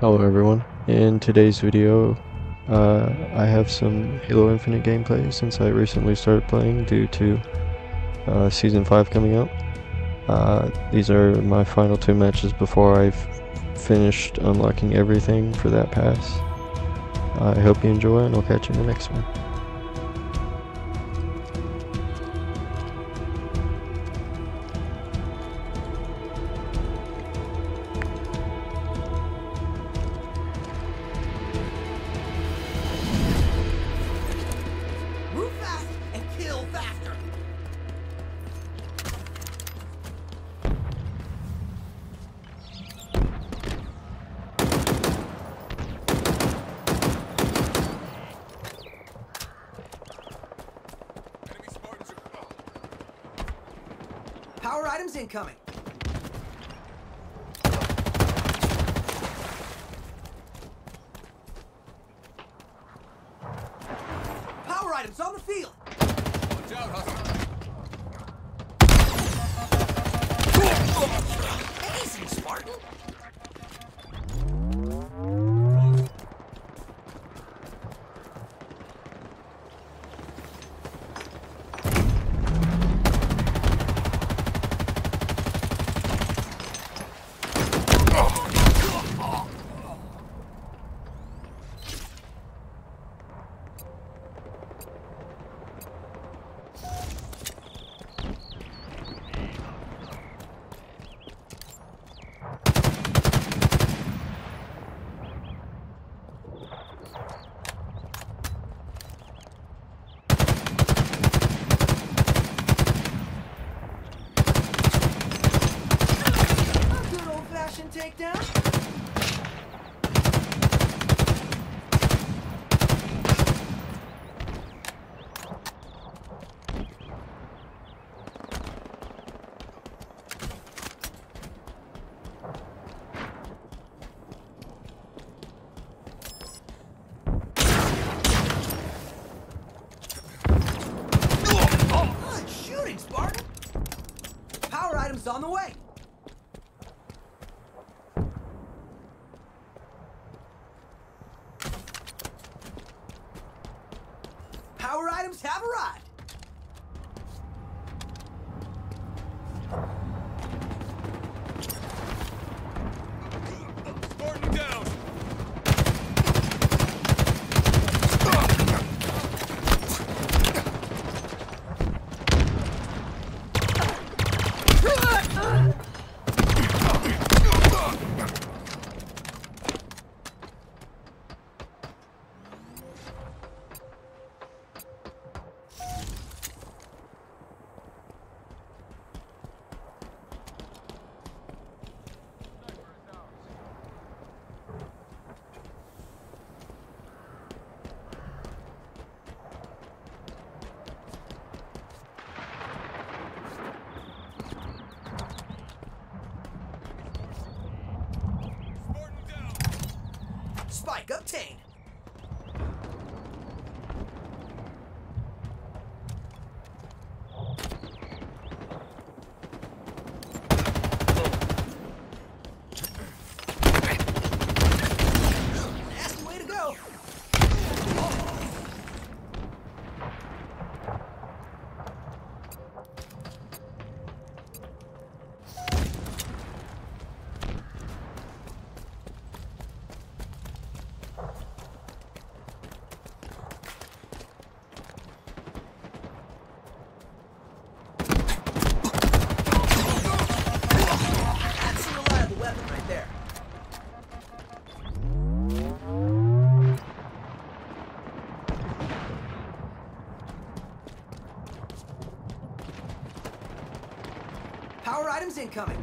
Hello everyone. In today's video, uh, I have some Halo Infinite gameplay since I recently started playing due to uh, Season 5 coming out. Uh, these are my final two matches before I've finished unlocking everything for that pass. I hope you enjoy and I'll catch you in the next one. Incoming. Power items on the field. Watch out, Hustler. Easy, Spartan. A good old-fashioned takedown. Spike obtained. Incoming.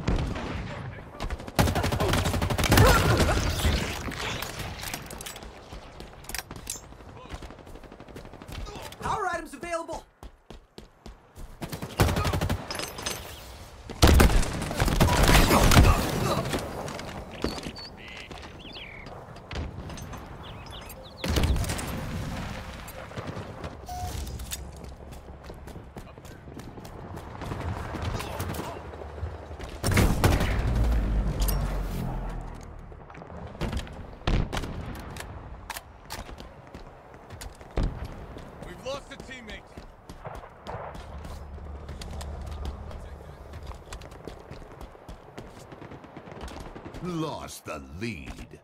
Power items available. Lost the lead.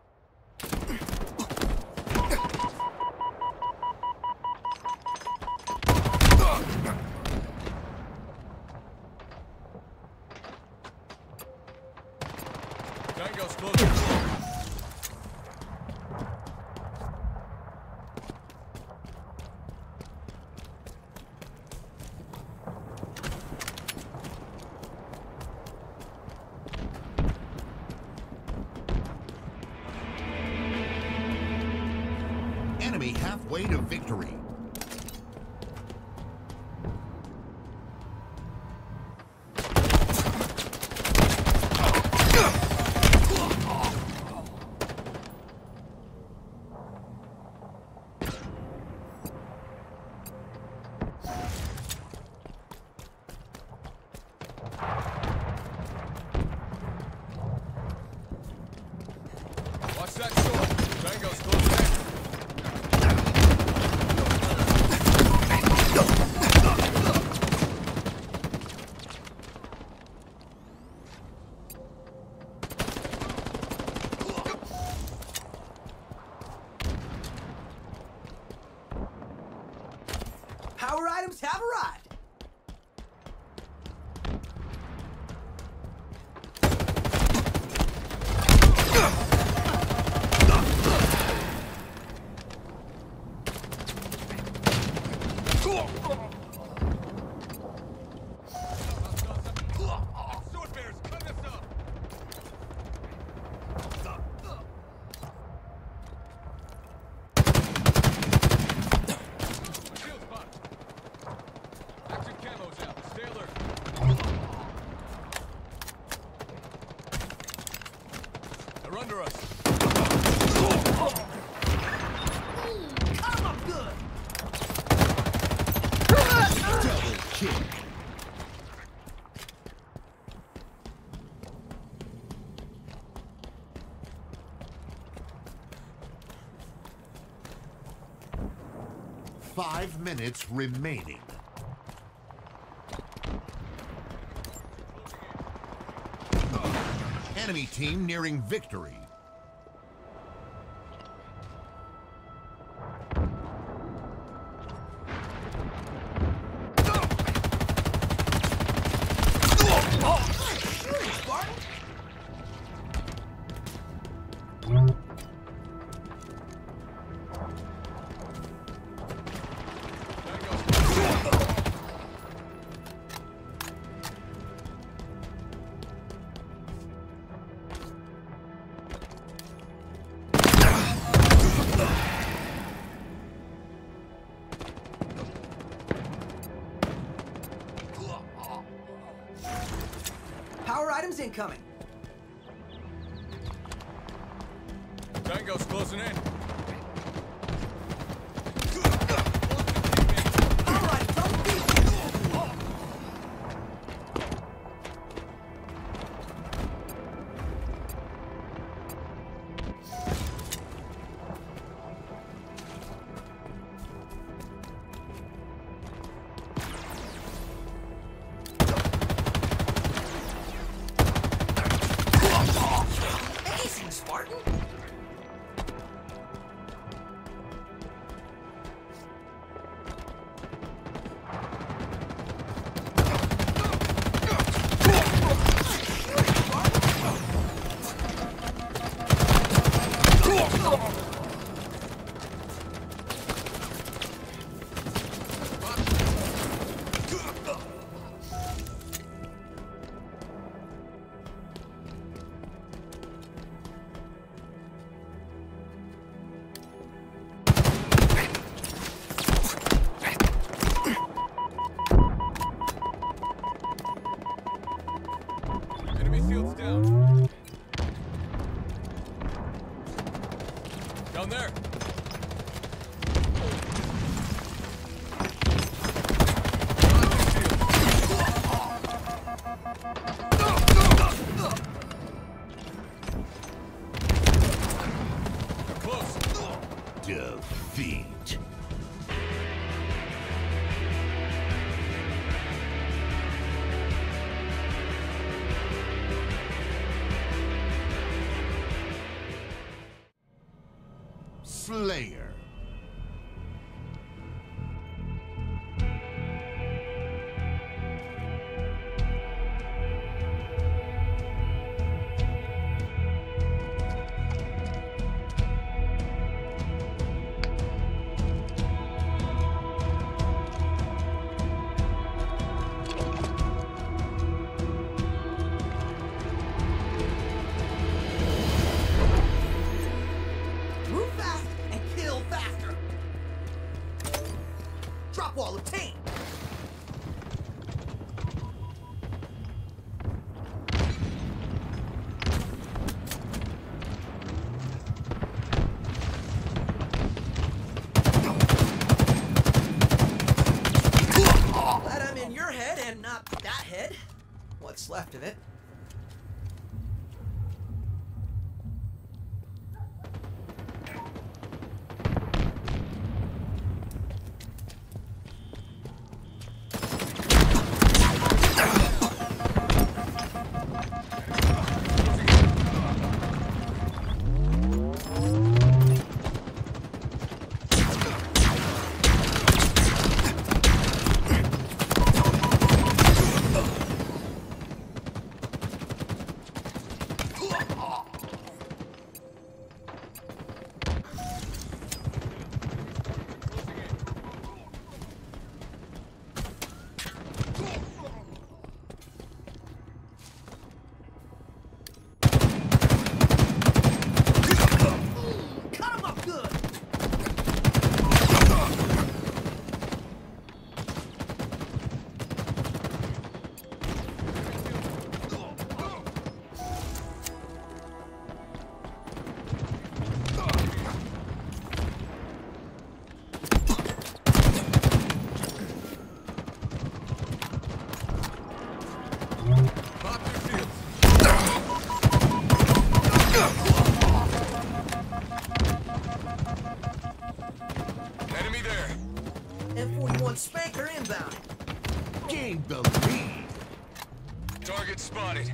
Tango's close. Enemy halfway to victory. Watch that sword. Tango's close. Power items have arrived. They're under us. Up good. Double kill. Five minutes remaining. Enemy team nearing victory. Shooting, Spartan. left of it. SPNKr inbound. Gain the lead. Target spotted.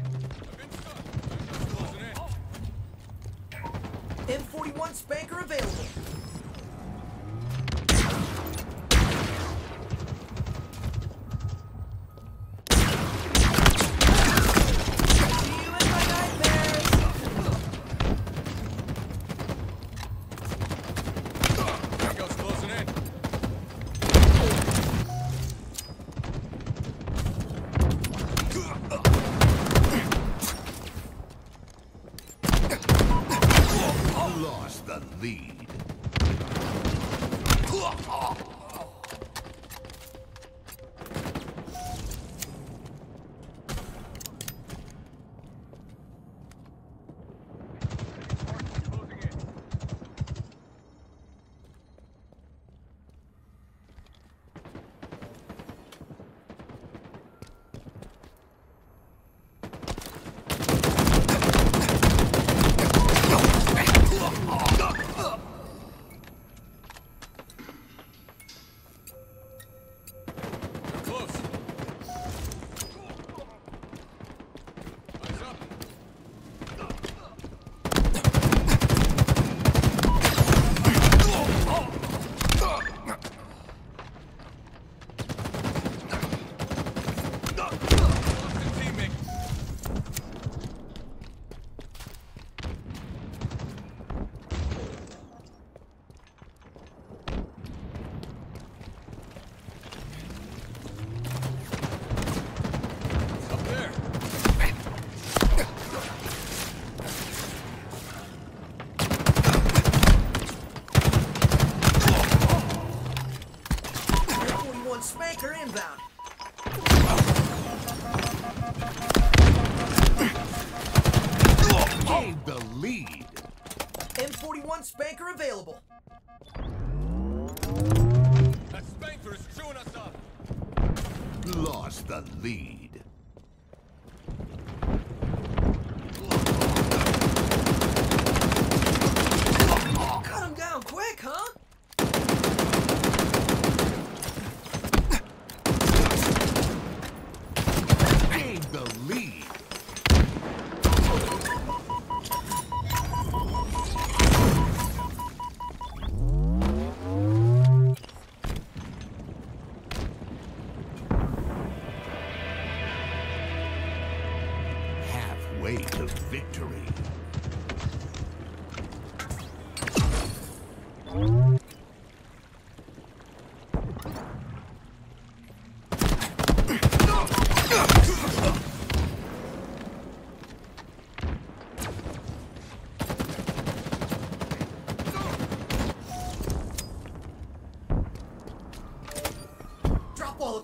M41 SPNKr available. lead.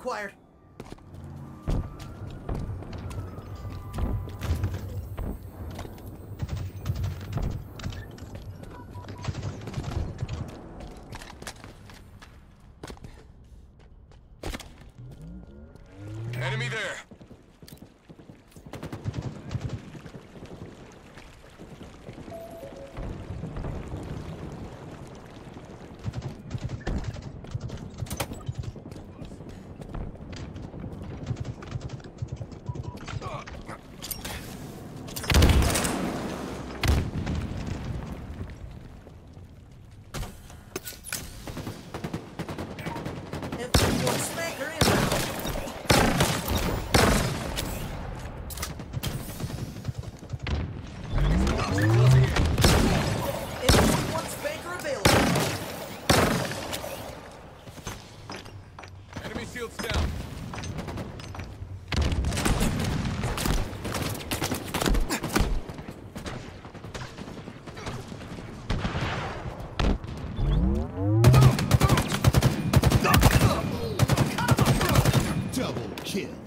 Acquired. Double kill.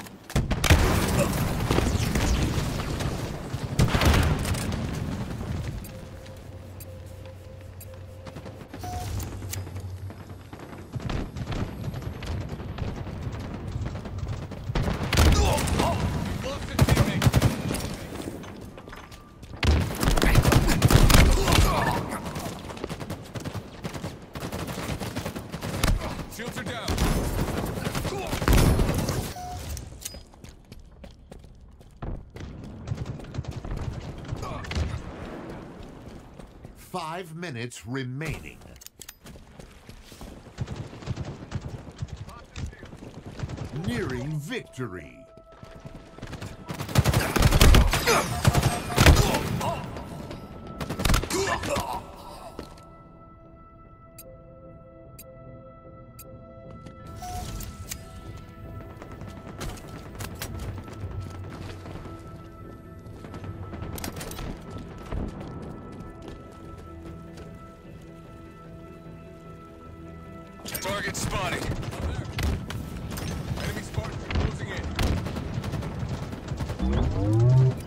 Minutes remaining. Nearing victory. One